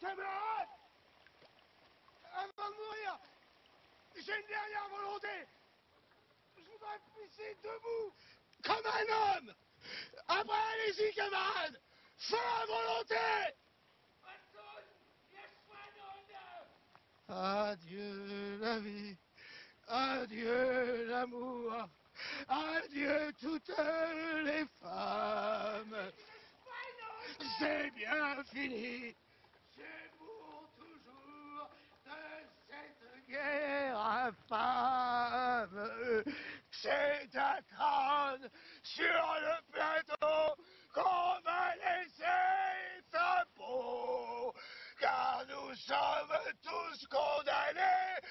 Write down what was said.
Camarades Avant de mourir, j'ai une dernière volonté. Je voudrais pisser debout, comme un homme. Après, allez-y, camarades. Fais la volonté Adieu la vie, adieu l'amour, adieu toutes les femmes. C'est bien fini, C'est un crâne sur le plateau qu'on va laisser ta peau car nous sommes tous condamnés